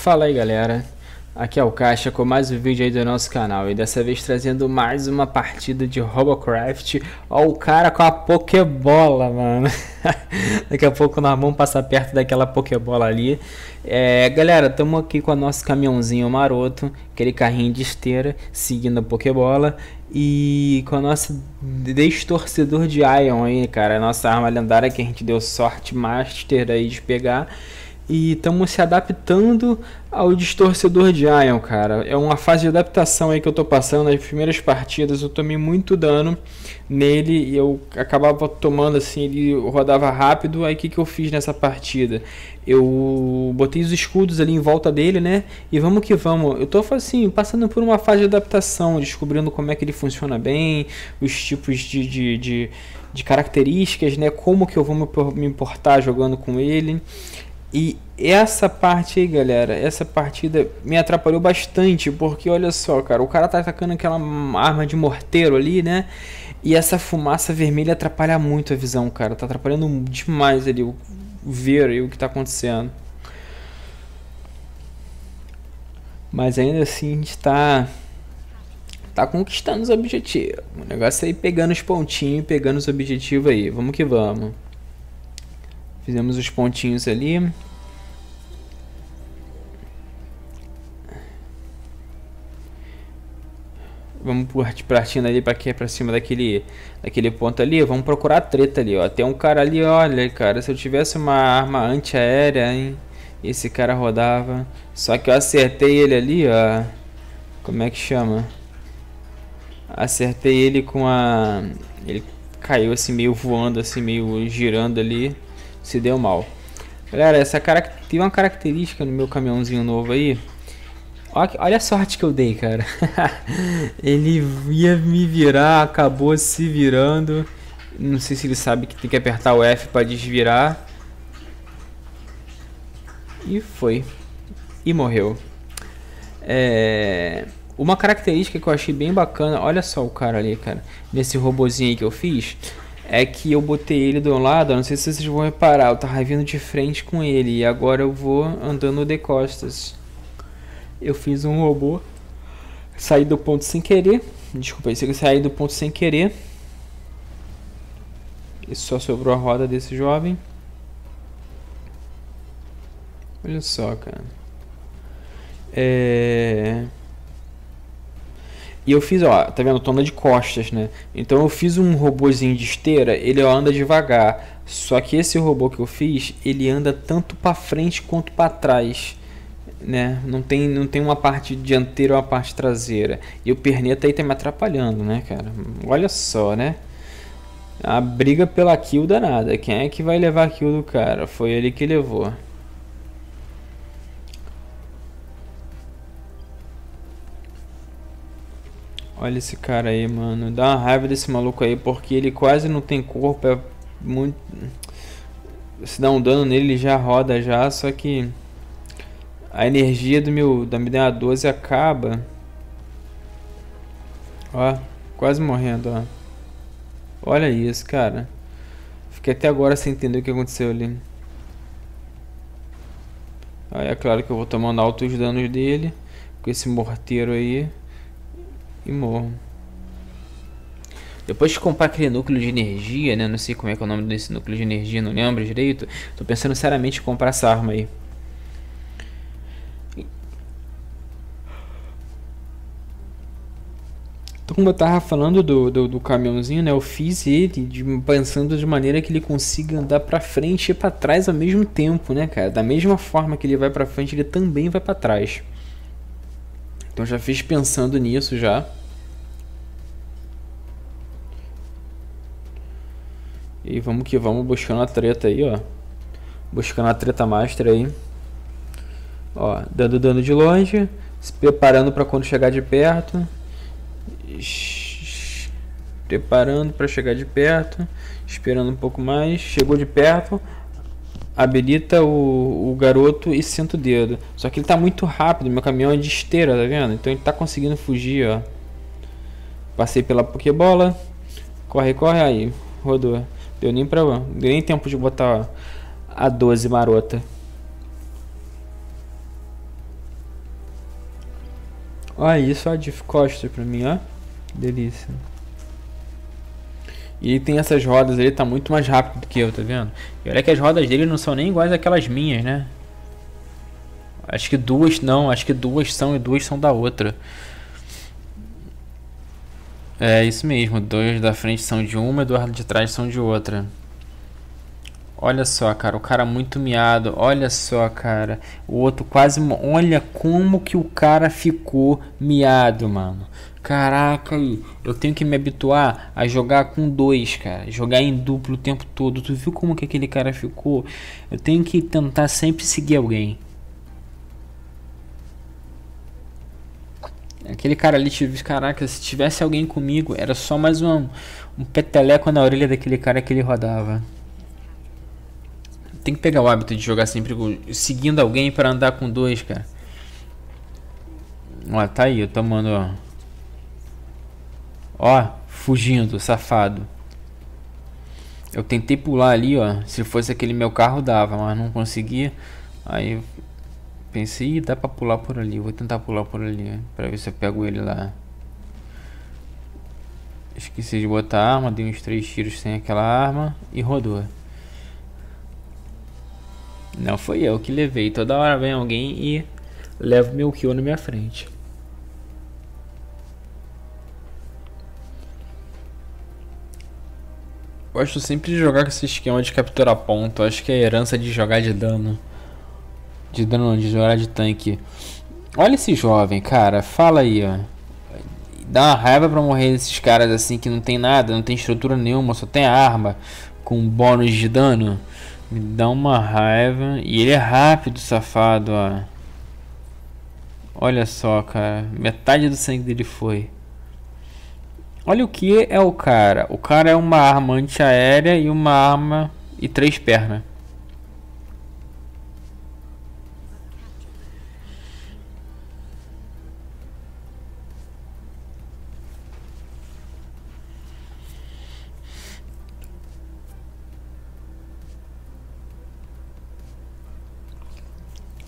Fala aí galera, aqui é o Caixa com mais um vídeo aí do nosso canal e dessa vez trazendo mais uma partida de Robocraft. Ó o cara com a Pokébola, mano. Daqui a pouco nós vamos passar perto daquela Pokébola ali. É, Galera, estamos aqui com o nosso caminhãozinho maroto, aquele carrinho de esteira, seguindo a Pokébola. E com o nosso distorcedor de Ion aí, cara, a nossa arma lendária que a gente deu sorte master aí de pegar e estamos se adaptando ao distorcedor de Ion, cara. É uma fase de adaptação aí que eu tô passando. Nas primeiras partidas eu tomei muito dano nele e eu acabava tomando assim, ele rodava rápido. Aí o que, que eu fiz nessa partida? Eu botei os escudos ali em volta dele, né? E vamos que vamos. Eu tô assim, passando por uma fase de adaptação, descobrindo como é que ele funciona bem, os tipos de, de, de, de características, né? Como que eu vou me importar jogando com ele. E essa parte aí, galera, essa partida me atrapalhou bastante, porque olha só, cara, o cara tá atacando aquela arma de morteiro ali, né? E essa fumaça vermelha atrapalha muito a visão, cara. Tá atrapalhando demais ali o ver aí o que tá acontecendo. Mas ainda assim a gente tá tá conquistando os objetivos. O negócio é ir pegando os pontinhos, pegando os objetivos aí. Vamos que vamos. Fizemos os pontinhos ali. Vamos partindo ali para aqui para cima daquele daquele ponto ali, vamos procurar treta ali, ó. Tem um cara ali, olha, cara, se eu tivesse uma arma antiaérea, hein, esse cara rodava. Só que eu acertei ele ali, ó. Como é que chama? Acertei ele com a ele caiu assim meio voando assim, meio girando ali se deu mal. Galera, essa cara tem uma característica no meu caminhãozinho novo aí. Olha a sorte que eu dei, cara. ele ia me virar, acabou se virando. Não sei se ele sabe que tem que apertar o F para desvirar. E foi. E morreu. É... Uma característica que eu achei bem bacana, olha só o cara ali, cara, nesse robozinho que eu fiz é que eu botei ele do lado, não sei se vocês vão reparar, eu tava vindo de frente com ele e agora eu vou andando de costas. Eu fiz um robô, saí do ponto sem querer, desculpa, eu saí do ponto sem querer. E só sobrou a roda desse jovem. Olha só, cara. É... E eu fiz, ó, tá vendo? Tona de costas, né? Então eu fiz um robôzinho de esteira, ele anda devagar. Só que esse robô que eu fiz, ele anda tanto para frente quanto para trás, né? Não tem, não tem uma parte dianteira ou uma parte traseira. E o perneta aí tá me atrapalhando, né, cara? Olha só, né? A briga pela kill danada. Quem é que vai levar a kill do cara? Foi ele que levou. Olha esse cara aí, mano. Dá uma raiva desse maluco aí, porque ele quase não tem corpo. É muito. Se dá um dano nele, ele já roda já. Só que a energia do meu da minha 12 acaba. Ó, quase morrendo, ó. Olha isso, cara. Fiquei até agora sem entender o que aconteceu ali. Aí é claro que eu vou tomando altos danos dele. Com esse morteiro aí e morro. Depois de comprar aquele núcleo de energia, né? Não sei como é que é o nome desse núcleo de energia, não lembro direito. Tô pensando seriamente em comprar essa arma aí. Então, como eu tava falando do, do, do, caminhãozinho, né? Eu fiz ele de, pensando de maneira que ele consiga andar para frente e para trás ao mesmo tempo, né, cara? Da mesma forma que ele vai para frente, ele também vai para trás. Então já fiz pensando nisso já. E vamos que vamos buscando a treta aí, ó. Buscando a treta master aí. Ó, dando dano de longe, se preparando para quando chegar de perto. Preparando para chegar de perto, esperando um pouco mais, chegou de perto, habilita o, o garoto e senta o dedo. Só que ele tá muito rápido, meu caminhão é de esteira, tá vendo? Então ele tá conseguindo fugir, ó. Passei pela Pokébola. Corre, corre aí. Rodou. Deu nem pra. Deu nem tempo de botar a 12 marota. Olha isso, ó, de costas pra mim, ó. Delícia. E ele tem essas rodas, ele tá muito mais rápido do que eu, tá vendo? E olha que as rodas dele não são nem iguais àquelas minhas, né? Acho que duas não, acho que duas são e duas são da outra. É isso mesmo, dois da frente são de uma e dois de trás são de outra. Olha só, cara, o cara muito miado. Olha só, cara. O outro quase. Olha como que o cara ficou miado, mano. Caraca, eu tenho que me habituar a jogar com dois, cara. Jogar em duplo o tempo todo. Tu viu como que aquele cara ficou? Eu tenho que tentar sempre seguir alguém. Aquele cara ali, caraca, se tivesse alguém comigo, era só mais um, um peteleco na orelha daquele cara que ele rodava. Tem que pegar o hábito de jogar sempre seguindo alguém para andar com dois, cara. Ó, tá aí, eu tomando, ó. Ó, fugindo, safado. Eu tentei pular ali, ó. Se fosse aquele meu carro, dava, mas não conseguia. Aí pensei, dá pra pular por ali. Vou tentar pular por ali, pra ver se eu pego ele lá. Esqueci de botar a arma, dei uns três tiros sem aquela arma e rodou. Não foi eu que levei. Toda hora vem alguém e leva meu kill na minha frente. Gosto sempre de jogar com esse esquema de capturar ponto. Acho que é a herança de jogar de dano. De dano, de jogar de tanque. Olha esse jovem, cara. Fala aí, ó. Dá uma raiva pra morrer esses caras assim que não tem nada, não tem estrutura nenhuma, só tem arma com bônus de dano. Me dá uma raiva. E ele é rápido, safado, ó. Olha só, cara. Metade do sangue dele foi. Olha o que é o cara. O cara é uma arma antiaérea e uma arma e três pernas.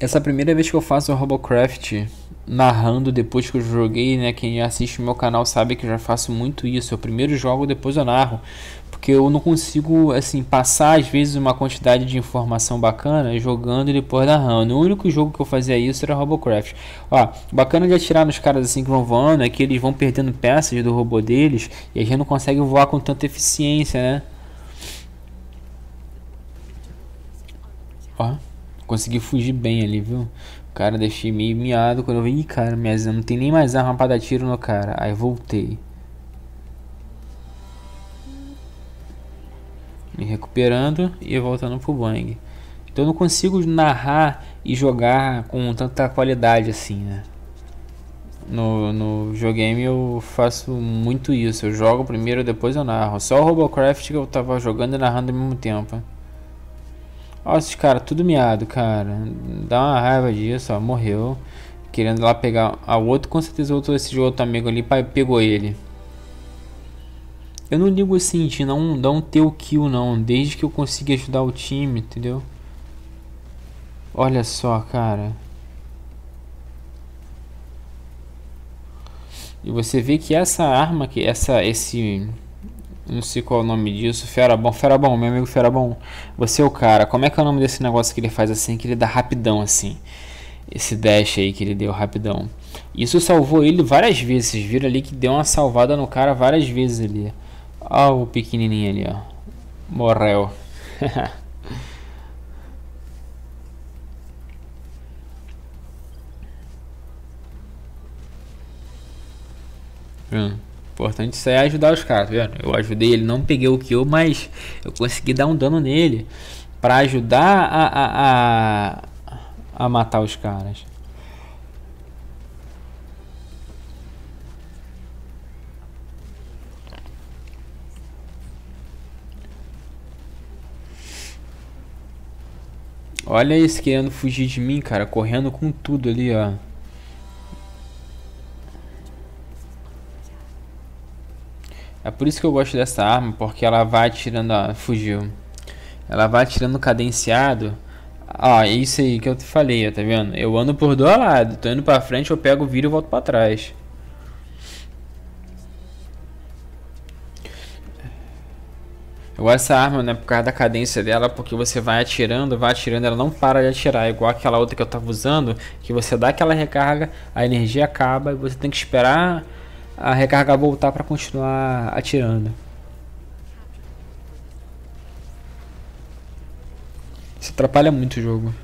Essa primeira vez que eu faço o Robocraft narrando depois que eu joguei, né? Quem assiste o meu canal sabe que eu já faço muito isso. Eu primeiro jogo, depois eu narro. Porque eu não consigo, assim, passar às vezes uma quantidade de informação bacana jogando e depois narrando. O único jogo que eu fazia isso era Robocraft. Ó, bacana de atirar nos caras assim que vão voando é que eles vão perdendo peças do robô deles e a gente não consegue voar com tanta eficiência, né? Ó. Consegui fugir bem ali, viu? Cara, deixei meio miado quando eu vi, cara, minhas, não tem nem mais arma pra dar tiro no cara. Aí voltei. Me recuperando e voltando pro bang. Então eu não consigo narrar e jogar com tanta qualidade assim, né? No, no videogame eu faço muito isso. Eu jogo primeiro, depois eu narro. Só o Robocraft que eu tava jogando e narrando ao mesmo tempo. Olha esses caras, tudo miado, cara. Dá uma raiva disso, ó. Morreu. Querendo lá pegar a outro, com certeza outro, esse outro amigo ali pegou ele. Eu não ligo assim de não, não ter o kill não, desde que eu consiga ajudar o time, entendeu? Olha só, cara. E você vê que essa arma, que essa, esse não sei qual é o nome disso. Ferabon. Ferabon, meu amigo Ferabon. Você é o cara. Como é que é o nome desse negócio que ele faz assim? Que ele dá rapidão assim. Esse dash aí que ele deu rapidão. Isso salvou ele várias vezes. Vocês viram ali que deu uma salvada no cara várias vezes ali. Olha o pequenininho ali, ó. Morreu. hum. Importante isso é ajudar os caras, tá vendo? Eu ajudei ele, não peguei o kill, mas eu consegui dar um dano nele para ajudar a, a, a, a matar os caras. Olha esse querendo fugir de mim, cara, correndo com tudo ali, ó. É por isso que eu gosto dessa arma, porque ela vai atirando, ó, fugiu. Ela vai atirando cadenciado Ah, isso aí que eu te falei, tá vendo? Eu ando por dois lados. Tô indo pra frente, eu pego o viro e volto pra trás. Eu gosto dessa arma, né, por causa da cadência dela, porque você vai atirando, vai atirando, ela não para de atirar, igual aquela outra que eu tava usando, que você dá aquela recarga, a energia acaba e você tem que esperar a recarga voltar para continuar atirando. Isso atrapalha muito o jogo.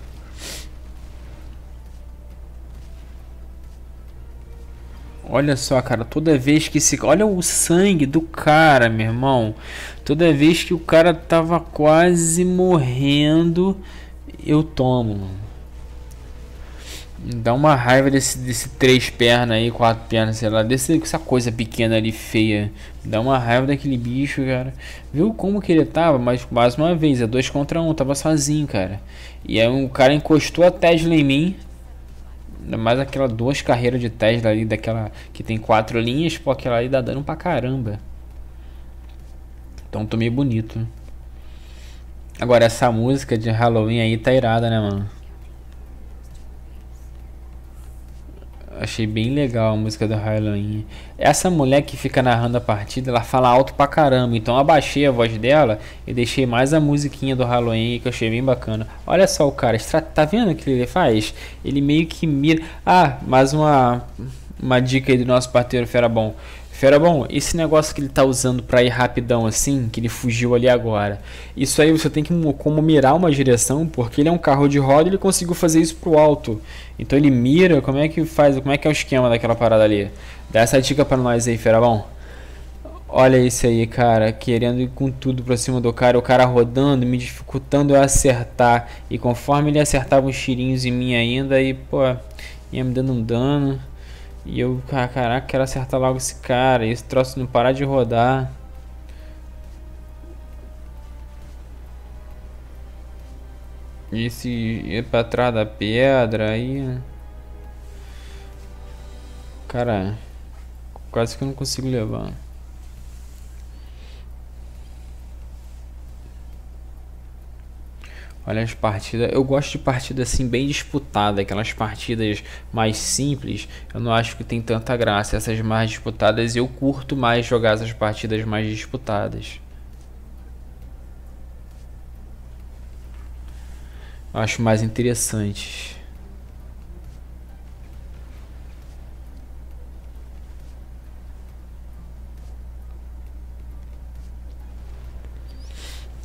Olha só, cara, toda vez que se. Olha o sangue do cara, meu irmão. Toda vez que o cara tava quase morrendo, eu tomo. Dá uma raiva desse, desse três pernas aí, quatro pernas, sei lá, desse, essa coisa pequena ali, feia. Dá uma raiva daquele bicho, cara. Viu como que ele tava? Mas mais uma vez, é dois contra um, tava sozinho, cara. E aí um cara encostou a Tesla em mim. Ainda mais aquela duas carreiras de Tesla ali, daquela que tem quatro linhas, pô, aquela ali dá dano pra caramba. Então tomei bonito. Agora essa música de Halloween aí tá irada, né, mano? Achei bem legal a música do Halloween. Essa mulher que fica narrando a partida, ela fala alto pra caramba. Então abaixei a voz dela e deixei mais a musiquinha do Halloween que eu achei bem bacana. Olha só o cara, tá vendo o que ele faz? Ele meio que mira. Ah, mais uma, uma dica aí do nosso parceiro Fera Bom. Fera bom, esse negócio que ele tá usando para ir rapidão assim, que ele fugiu ali agora. Isso aí você tem que como mirar uma direção, porque ele é um carro de roda e ele conseguiu fazer isso pro alto. Então ele mira, como é que faz, como é que é o esquema daquela parada ali? Dá essa dica para nós aí, Fera bom. Olha isso aí, cara, querendo ir com tudo pra cima do cara, o cara rodando, me dificultando eu acertar. E conforme ele acertava uns tirinhos em mim ainda, aí, pô, ia me dando um dano. E eu, caraca, quero acertar logo esse cara. E esse troço não parar de rodar. E se ir pra trás da pedra aí. Cara, quase que eu não consigo levar. Olha as partidas. Eu gosto de partida assim bem disputada, aquelas partidas mais simples. Eu não acho que tem tanta graça. Essas mais disputadas eu curto mais jogar essas partidas mais disputadas. acho mais interessantes.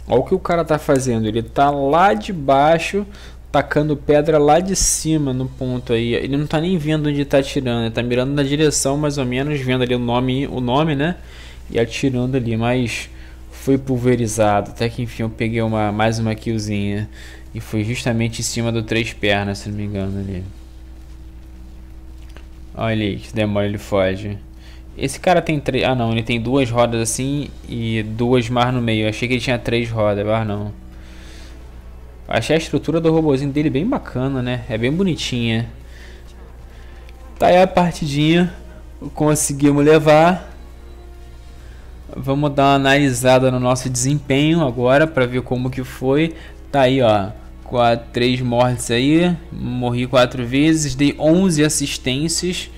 Olha o que o cara tá fazendo. Ele tá lá de baixo, tacando pedra lá de cima no ponto aí. Ele não tá nem vendo onde tá atirando. Ele tá mirando na direção mais ou menos, vendo ali o nome, o nome, né? E atirando ali, mas foi pulverizado. Até que enfim eu peguei uma, mais uma killzinha. E foi justamente em cima do três pernas, se não me engano ali. Olha aí, que demora ele foge. Esse cara tem três. Ah, não, ele tem duas rodas assim e duas mais no meio. Eu achei que ele tinha três rodas, mas não. Achei a estrutura do robozinho dele bem bacana, né? É bem bonitinha. Tá aí a partidinha. Conseguimos levar. Vamos dar uma analisada no nosso desempenho agora para ver como que foi. Tá aí, ó. Quatro, três mortes aí. Morri quatro vezes. Dei 11 assistências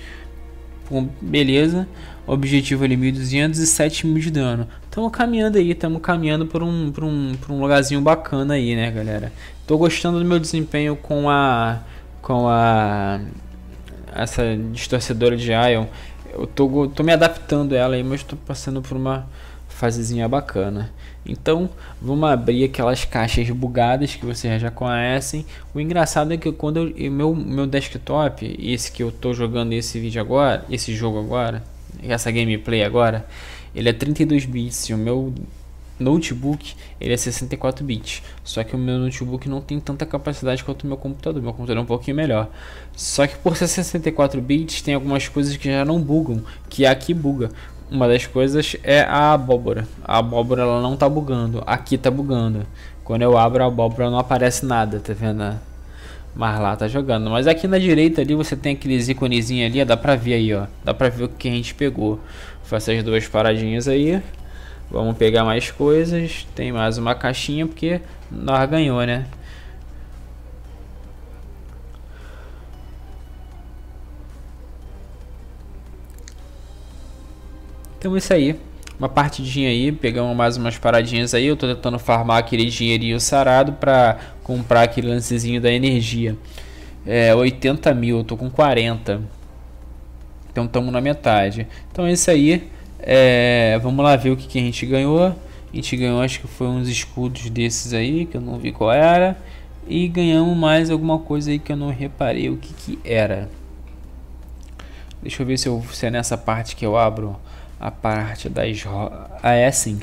beleza. Objetivo ali 1200 e 7000 de dano. Estamos caminhando aí, estamos caminhando por um, por, um, por um lugarzinho bacana aí, né, galera? Tô gostando do meu desempenho com a com a essa distorcedora de Ion. Eu tô, tô me adaptando a ela aí, mas estou passando por uma fasezinha bacana. Então, vamos abrir aquelas caixas bugadas que vocês já conhecem. O engraçado é que quando eu, meu meu desktop, esse que eu tô jogando esse vídeo agora, esse jogo agora, essa gameplay agora, ele é 32 bits e o meu notebook ele é 64 bits. Só que o meu notebook não tem tanta capacidade quanto o meu computador. Meu computador é um pouquinho melhor. Só que por ser 64 bits tem algumas coisas que já não bugam, que aqui buga. Uma das coisas é a abóbora. A abóbora ela não tá bugando. Aqui tá bugando. Quando eu abro a abóbora não aparece nada, tá vendo? Mas lá tá jogando. Mas aqui na direita ali você tem aqueles íconezinhos ali, ó, dá pra ver aí, ó. Dá pra ver o que a gente pegou. Faço essas duas paradinhas aí. Vamos pegar mais coisas. Tem mais uma caixinha porque nós ganhou, né? Então isso aí. Uma partidinha aí, pegamos mais umas paradinhas aí. Eu tô tentando farmar aquele dinheirinho sarado pra comprar aquele lancezinho da energia. É, 80 mil, eu tô com 40. Então estamos na metade. Então é isso aí. É, vamos lá ver o que, que a gente ganhou. A gente ganhou, acho que foi uns escudos desses aí, que eu não vi qual era. E ganhamos mais alguma coisa aí que eu não reparei o que, que era. Deixa eu ver se, eu, se é nessa parte que eu abro a parte das Ah, é assim.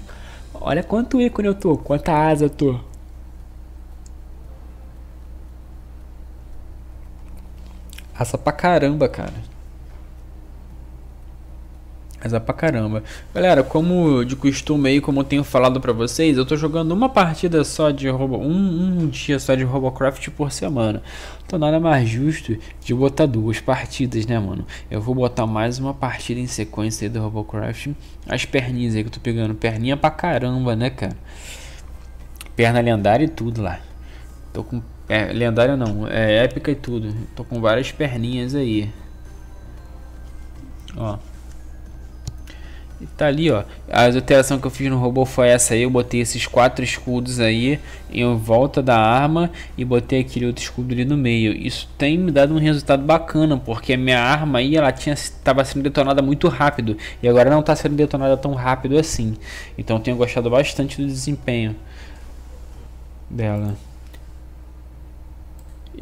Olha quanto ícone eu tô, quanta asa eu tô. Asa pra caramba, cara. Asa pra caramba. Galera, como de costume aí, como eu tenho falado pra vocês, eu tô jogando uma partida só de Robo... Um, um dia só de Robocraft por semana. Então nada mais justo de botar duas partidas, né, mano? Eu vou botar mais uma partida em sequência aí do Robocraft. As perninhas aí que eu tô pegando. Perninha pra caramba, né, cara? Perna lendária e tudo lá. Tô com... É, lendária não, é épica e tudo. Tô com várias perninhas aí. Ó. E tá ali, ó. A alteração que eu fiz no robô foi essa aí. Eu botei esses quatro escudos aí em volta da arma e botei aquele outro escudo ali no meio. Isso tem me dado um resultado bacana, porque a minha arma aí ela tinha estava sendo detonada muito rápido e agora não está sendo detonada tão rápido assim. Então tenho gostado bastante do desempenho dela.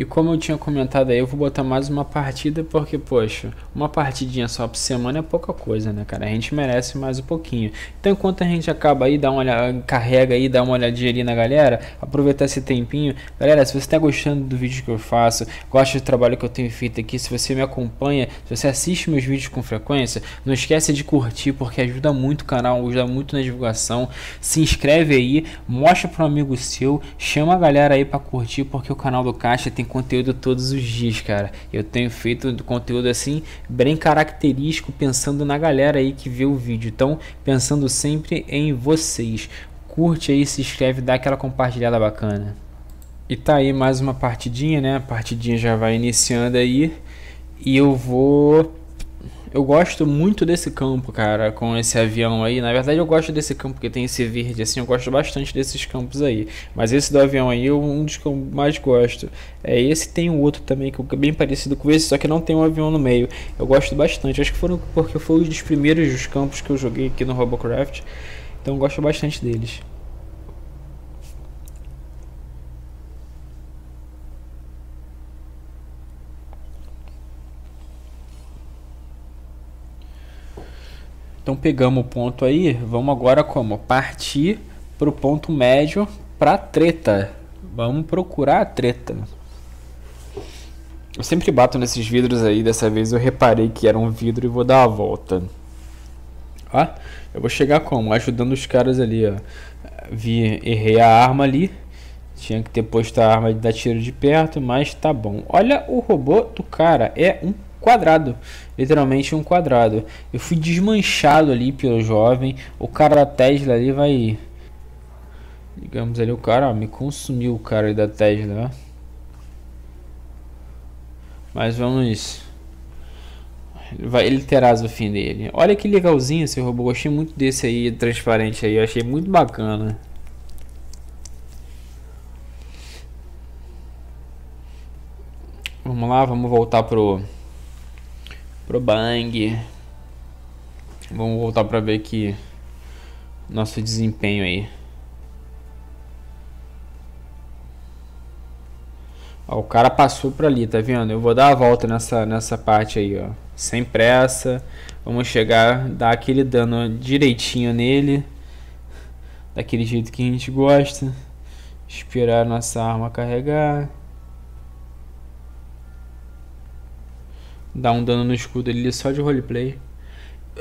E como eu tinha comentado aí, eu vou botar mais uma partida porque, poxa, uma partidinha só por semana é pouca coisa, né, cara? A gente merece mais um pouquinho. Então, enquanto a gente acaba aí, dá uma olhada, carrega aí, dá uma olhadinha ali na galera, aproveitar esse tempinho. Galera, se você está gostando do vídeo que eu faço, gosta do trabalho que eu tenho feito aqui, se você me acompanha, se você assiste meus vídeos com frequência, não esquece de curtir porque ajuda muito o canal, ajuda muito na divulgação. Se inscreve aí, mostra para um amigo seu, chama a galera aí para curtir porque o canal do Caixa tem conteúdo todos os dias, cara. Eu tenho feito conteúdo assim, bem característico, pensando na galera aí que vê o vídeo. Então, pensando sempre em vocês. Curte aí, se inscreve, dá aquela compartilhada bacana. E tá aí mais uma partidinha, né? A partidinha já vai iniciando aí. E eu vou eu gosto muito desse campo, cara, com esse avião aí. Na verdade, eu gosto desse campo porque tem esse verde, assim, eu gosto bastante desses campos aí. Mas esse do avião aí é um dos que eu mais gosto. É esse tem um outro também que é bem parecido com esse, só que não tem um avião no meio. Eu gosto bastante. Acho que foram porque foi um dos primeiros dos campos que eu joguei aqui no Robocraft. Então eu gosto bastante deles. Então pegamos o ponto aí, vamos agora como? Partir para o ponto médio para treta. Vamos procurar a treta. Eu sempre bato nesses vidros aí, dessa vez eu reparei que era um vidro e vou dar a volta. Ó, eu vou chegar como? Ajudando os caras ali, ó. Vi, errei a arma ali. Tinha que ter posto a arma de dar tiro de perto, mas tá bom. Olha o robô do cara, é um quadrado, literalmente um quadrado. Eu fui desmanchado ali pelo jovem, o cara da Tesla ali vai, digamos ali o cara, ó, me consumiu o cara da Tesla. Mas vamos vai ele terá o fim dele. Olha que legalzinho esse robô, gostei muito desse aí transparente aí, eu achei muito bacana. Vamos lá, vamos voltar pro pro Bang. Vamos voltar para ver aqui nosso desempenho aí. Ó, o cara passou por ali, tá vendo? Eu vou dar a volta nessa, nessa parte aí, ó. Sem pressa. Vamos chegar, dar aquele dano direitinho nele. Daquele jeito que a gente gosta. Esperar nossa arma carregar. Dar um dano no escudo ali só de roleplay.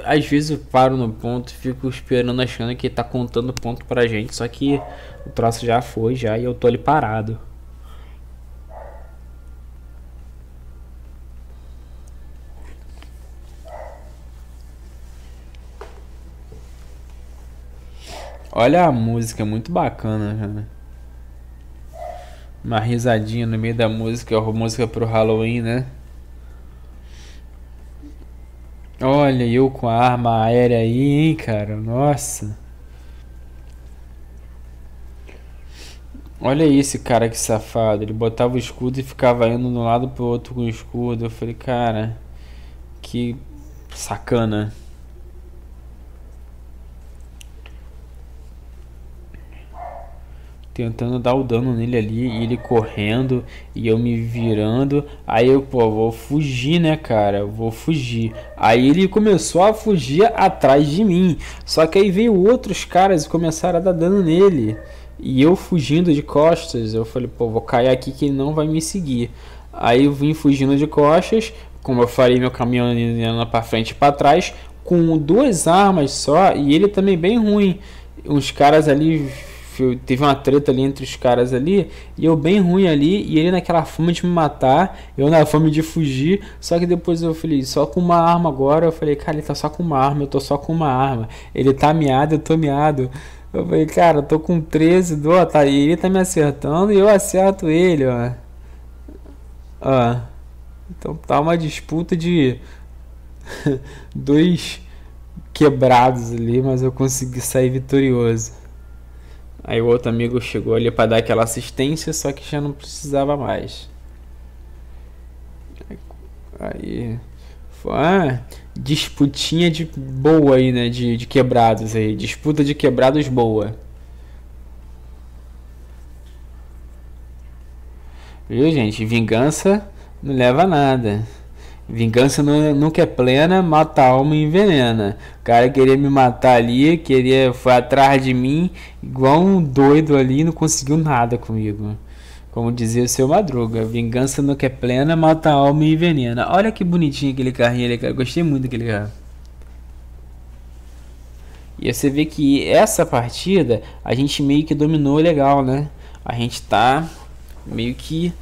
Às vezes eu paro no ponto fico esperando achando que tá contando ponto pra gente, só que o troço já foi já e eu tô ali parado. Olha a música, muito bacana, cara. Uma risadinha no meio da música, a música pro Halloween, né? Olha, eu com a arma aérea aí, hein, cara? Nossa. Olha esse cara que safado. Ele botava o escudo e ficava indo de um lado pro outro com o escudo. Eu falei, cara, que sacana. Tentando dar o dano nele ali, e ele correndo e eu me virando. Aí eu, pô, vou fugir, né, cara? vou fugir. Aí ele começou a fugir atrás de mim. Só que aí veio outros caras e começaram a dar dano nele. E eu fugindo de costas, eu falei, pô, vou cair aqui que ele não vai me seguir. Aí eu vim fugindo de costas, como eu falei, meu caminhão andando para frente e para trás, com duas armas só, e ele também bem ruim. Uns caras ali teve uma treta ali entre os caras ali, e eu bem ruim ali, e ele naquela fome de me matar, eu na fome de fugir, só que depois eu falei, só com uma arma agora, eu falei, cara, ele tá só com uma arma, eu tô só com uma arma, ele tá miado, eu tô miado. Eu falei, cara, eu tô com 13, do, tá, e ele tá me acertando e eu acerto ele, ó. Ó. Então tá uma disputa de dois quebrados ali, mas eu consegui sair vitorioso. Aí o outro amigo chegou ali para dar aquela assistência, só que já não precisava mais. Aí foi uma disputinha de boa aí, né? De, de quebrados aí. Disputa de quebrados boa. Viu, gente? Vingança não leva a nada. Vingança nunca é plena, mata a alma e envenena. O cara queria me matar ali, queria foi atrás de mim, igual um doido ali, não conseguiu nada comigo. Como dizia o seu Madruga, vingança nunca é plena, mata a alma e envenena. Olha que bonitinho aquele carrinho ali, cara. Gostei muito daquele carro. E você vê que essa partida a gente meio que dominou legal, né? A gente tá meio que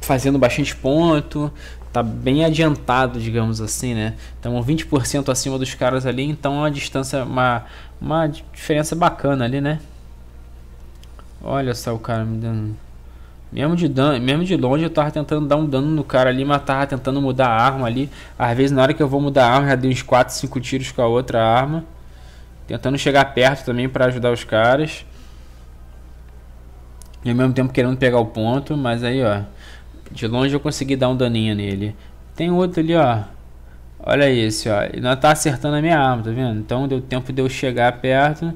fazendo bastante ponto, tá bem adiantado, digamos assim, né? Estamos 20% acima dos caras ali, então a distância, uma, uma diferença bacana ali, né? Olha só o cara me dando. Mesmo de, dano, mesmo de longe eu tava tentando dar um dano no cara ali, mas tava tentando mudar a arma ali. Às vezes na hora que eu vou mudar a arma, já dei uns 4, 5 tiros com a outra arma. Tentando chegar perto também para ajudar os caras. E ao mesmo tempo querendo pegar o ponto, mas aí ó. De longe eu consegui dar um daninho nele. Tem outro ali, ó. Olha esse, ó. Ele não tá acertando a minha arma, tá vendo? Então deu tempo de eu chegar perto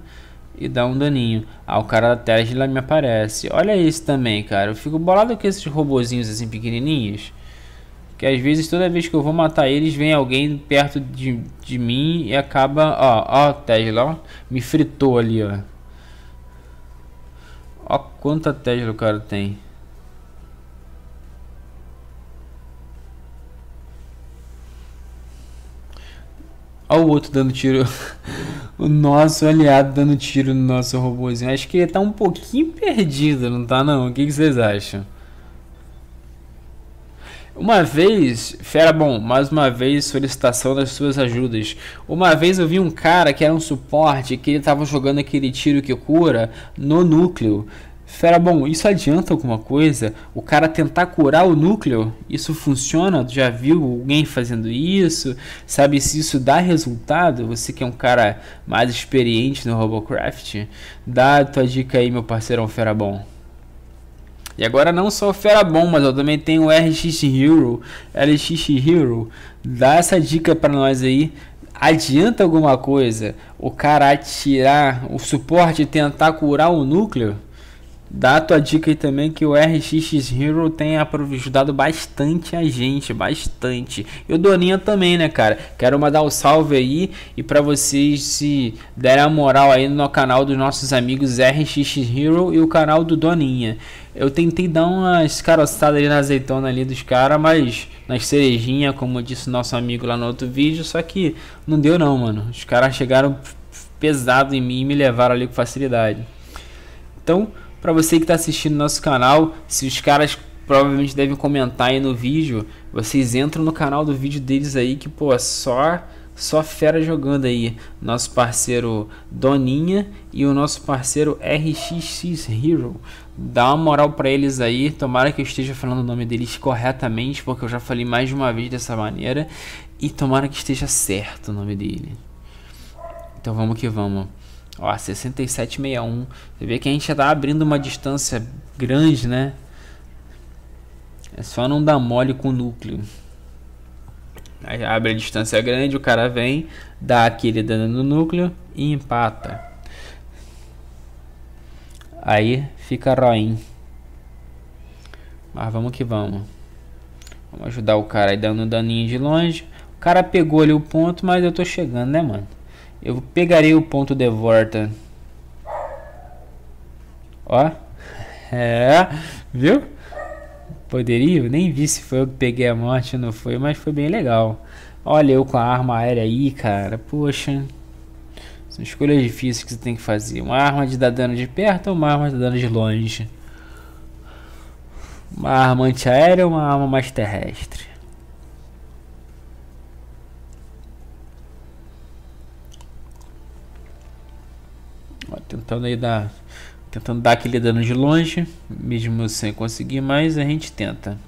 e dar um daninho. Ah, o cara da Tesla me aparece. Olha esse também, cara. Eu fico bolado com esses robozinhos assim pequenininhos. Que às vezes, toda vez que eu vou matar eles, vem alguém perto de, de mim e acaba... Ó, ó, Tesla, ó. Me fritou ali, ó. Ó quanta Tesla o cara tem. Olha o outro dando tiro. o nosso aliado dando tiro no nosso robôzinho. Acho que ele tá um pouquinho perdido, não tá não? O que, que vocês acham? Uma vez, fera bom, mais uma vez solicitação das suas ajudas. Uma vez eu vi um cara que era um suporte que ele tava jogando aquele tiro que cura no núcleo. Fera, bom, isso adianta alguma coisa? O cara tentar curar o núcleo? Isso funciona? Já viu alguém fazendo isso? Sabe se isso dá resultado? Você que é um cara mais experiente no Robocraft, dá a tua dica aí, meu parceirão Fera bom. E agora não só o Fera bom, mas eu também tenho o RX Hero, LX Hero. Dá essa dica para nós aí. Adianta alguma coisa o cara atirar o suporte e tentar curar o núcleo? Dá a tua dica aí também que o RX Hero tem ajudado bastante a gente, bastante. E o Doninha também, né, cara? Quero mandar um salve aí e para vocês se derem a moral aí no canal dos nossos amigos RX Hero e o canal do Doninha. Eu tentei dar umas caroçadas ali na azeitona ali dos caras, mas nas cerejinhas, como disse nosso amigo lá no outro vídeo, só que não deu não, mano. Os caras chegaram pesado em mim e me levaram ali com facilidade. Então, para você que está assistindo nosso canal, se os caras provavelmente devem comentar aí no vídeo, vocês entram no canal do vídeo deles aí que pô, é só só fera jogando aí. Nosso parceiro Doninha e o nosso parceiro RXX Hero. Dá uma moral para eles aí. Tomara que eu esteja falando o nome deles corretamente, porque eu já falei mais de uma vez dessa maneira. E tomara que esteja certo o nome dele. Então vamos que vamos. Ó, 6761. Você vê que a gente já tá abrindo uma distância grande, né? É só não dar mole com o núcleo. Aí abre a distância grande, o cara vem, dá aquele dano no núcleo e empata. Aí fica ruim. Mas vamos que vamos. Vamos ajudar o cara aí dando um daninho de longe. O cara pegou ali o ponto, mas eu tô chegando, né, mano? Eu pegarei o ponto de volta. Ó. É, viu? Poderia? Nem vi se foi eu que peguei a morte ou não foi, mas foi bem legal. Olha eu com a arma aérea aí, cara. Poxa. São escolhas difíceis que você tem que fazer. Uma arma de dar dano de perto ou uma arma de dar dano de longe? Uma arma antiaérea ou uma arma mais terrestre? Ó, tentando aí dar Tentando dar aquele dano de longe, mesmo sem conseguir mais, a gente tenta.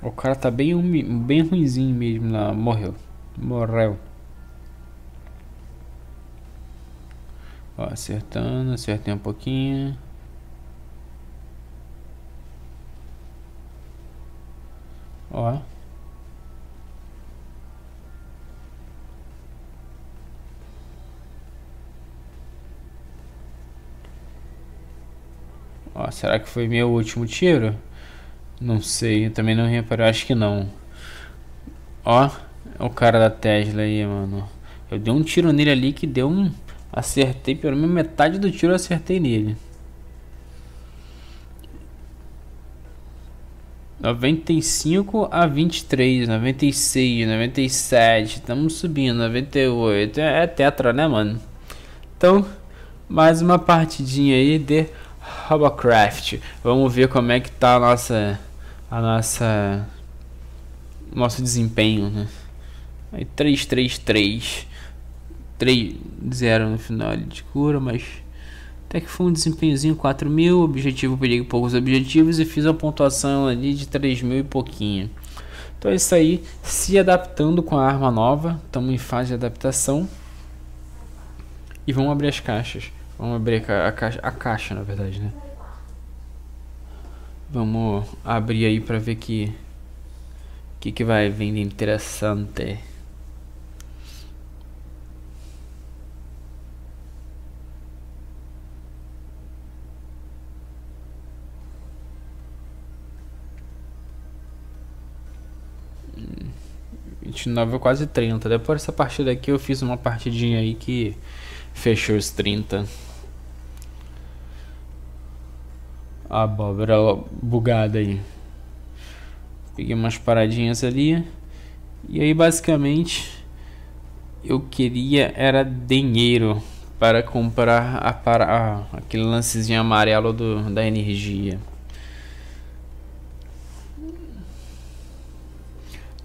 O cara tá bem, bem ruimzinho mesmo lá. Morreu. Morreu. Ó, acertando, acertei um pouquinho. Ó. Ó, será que foi meu último tiro? Não sei, também não reparei, acho que não. Ó, o cara da Tesla aí, mano. Eu dei um tiro nele ali que deu um... Acertei, pelo menos metade do tiro acertei nele. 95 a 23, 96, 97, estamos subindo, 98, é, é tetra, né, mano? Então, mais uma partidinha aí de Hovercraft. Vamos ver como é que tá a nossa, a nossa, nosso desempenho, né? Aí 3, 3, 3, 3, 0 no final de cura, mas até que foi um desempenhozinho 4 mil, objetivo peguei poucos objetivos e fiz a pontuação ali de 3 mil e pouquinho. Então é isso aí, se adaptando com a arma nova, estamos em fase de adaptação. E vamos abrir as caixas. Vamos abrir a, a, caixa, a caixa, na verdade, né? Vamos abrir aí para ver que que que vai vir de interessante. 29 ou quase 30. Depois dessa partida aqui eu fiz uma partidinha aí que fechou os 30. A abóbora bugada aí. Peguei umas paradinhas ali. E aí basicamente eu queria era dinheiro para comprar a, para, a, aquele lancezinho amarelo do, da energia.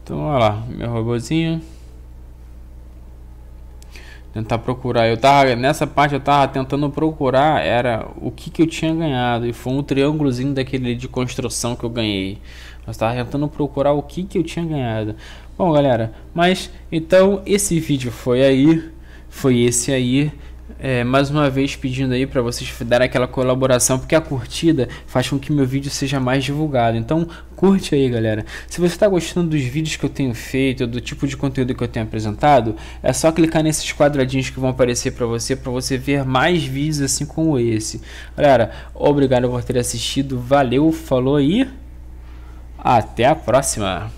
Então, olha lá, meu robozinho. Tentar procurar. Eu tava nessa parte eu tava tentando procurar era o que que eu tinha ganhado e foi um triângulozinho daquele de construção que eu ganhei. Eu estava tentando procurar o que que eu tinha ganhado. Bom, galera, mas então esse vídeo foi aí, foi esse aí é, mais uma vez pedindo aí para vocês darem aquela colaboração, porque a curtida faz com que meu vídeo seja mais divulgado. Então, curte aí, galera. Se você está gostando dos vídeos que eu tenho feito, do tipo de conteúdo que eu tenho apresentado, é só clicar nesses quadradinhos que vão aparecer para você, para você ver mais vídeos assim como esse. Galera, obrigado por ter assistido, valeu, falou aí, até a próxima.